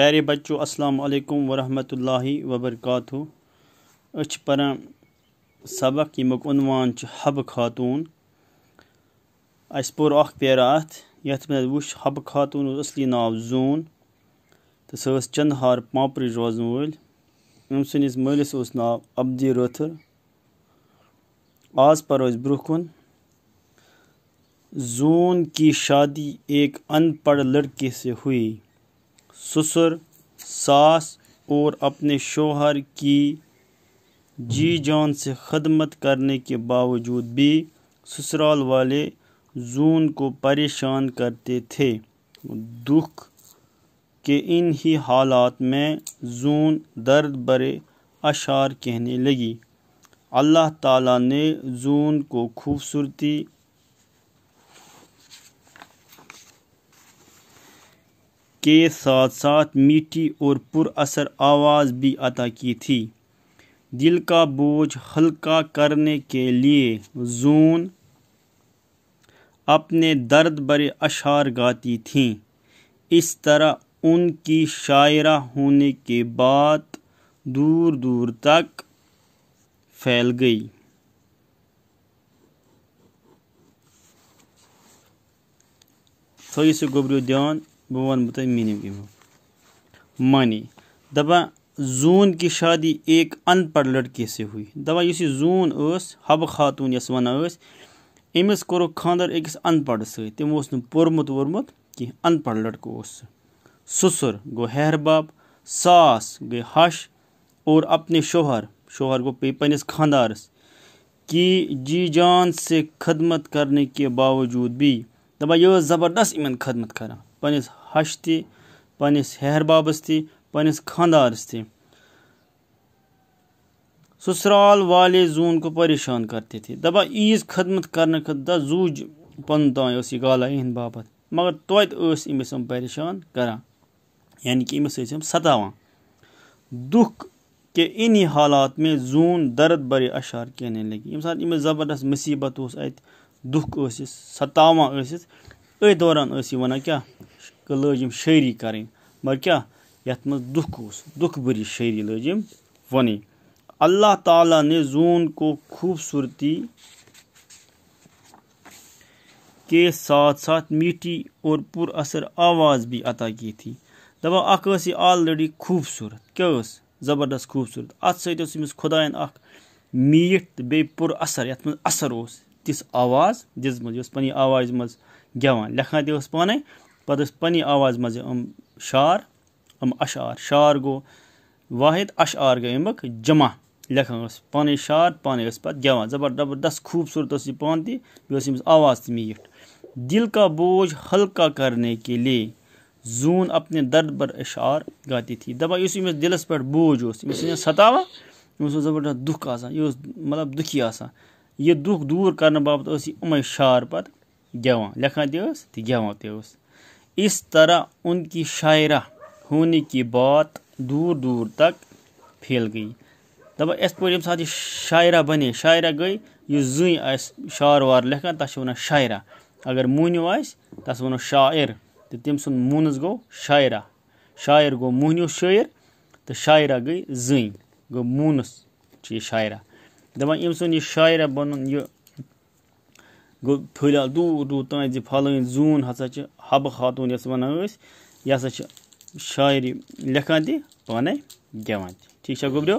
प्यारे बच्चों अस्सलाम वालेकुम वरहमतुल्लाहि वबरकातुहू। अछ परान सबक यमुक उनवान हब खातून। अस पोर अख पेरा अत यथ मे हब खातून असली नाव जून। तो सह चंदहार पापरी रोजन वोल अम सस मलिस नाव अब्दी रथर। आज परो ब्रोह कुन जून की शादी एक अनपढ़ लड़के से हुई। ससुर, सास और अपने शोहर की जी जान से खदमत करने के बावजूद भी ससुराल वाले जून को परेशान करते थे। दुख के इन ही हालात में जून दर्द भरे अशार कहने लगी। अल्लाह ताला ने जून को खूबसूरती के साथ साथ मीठी और पुरअसर आवाज़ भी अदा की थी। दिल का बोझ हल्का करने के लिए जून अपने दर्द भरे अशार गाती थीं। इस तरह उनकी शायरा होने के बाद दूर दूर तक फैल गई। थो गोबरियो ध्यान बह वन तुम मीनिंग मानी दपा जून की शादी एक अनपढ़ लड़के से हुई। दपा इस जून हब खातून यस वन अमिस कोर खानदर अकिस अनपढ़ सम पोर्मुत वोर्मुत कह अनपढ़ लड़को ससुर, गो हेहरबाब सास गई हश, और अपने शोहर शोहर गो पे पनिस खानदारस की जी जान से खदमत करने के बावजूद भी दपा यह ज़बरदस्त इन खदमत कर पनिस हश तनिस हेहरबाबस तनिस खानदारस त ससुराल वाले जून को परेशान करते थे। दपा ईज खदमत करने खत जूज पन तान गाला इन बाबत। मगर तोत परेशान कर। यानी कि अमिस सतावान दुख के इन हालात में जून दर्द भरे अशार कहने लगी। ये सात ज़बरदस्त मुसीबत दुख सतावान अ दौरान वन क्या? लजम शायरी करें मगर क्या यथ मज दुख दुख भरी शायरी लजम वन अल्लाह ताला ने जून को खूबसूरती के साथ साथ मीठी और पुरअसर आवाज़ भी अता की थी दपा अख ऑलरेडी खूबसूरत क्या ज़बरदस्त खूबसूरत अत समिस खुदायन अख मीठ तो बे पुर असर यथ मज असर तिस आवाज़ दिजम पी आवाज़ मज गेवान लेखान तह पाने पे पन्नी आवाज़ मज, अम शार, अम अशार, शार गो, वाहिद अशार गई अमुक जमा लेखान पान शार, पान पे गेवान जबर ज़बरदस्त खूबसूरत यह पान तम आवाज़ मीठ दिल का बोझ हल्का करने के लिए जून अपने दर्द पर अशार गाती थी। दपा इस दिलस पे बोझ सतावा ज़बरदस्त दुख यह मतलब दुखी यह दुख दूर करने बाबत उम शार पे गेवान लेखान तह गेवान तह इस तरह उनकी शायरा होने की बात दूर दूर तक फैल गई। दपा इस पे सात शायरा बने, शायरा गई यह जन शार वार लेखान तथ वन शायरा। अगर मोहनियो तस वनो शायर। तो तम सुन मोनस गो शायरा। शायर गो मोहनियो शायर तो शायरा गई जन गो मोनस शायरा। दपान यम सुन यह शायरा बन यह गो फैल दूर दूर तान फलान जून हसा हब खातून यस वन यह हसा शायरी लेखान तह पाने गेवान ठीक है गोबरियो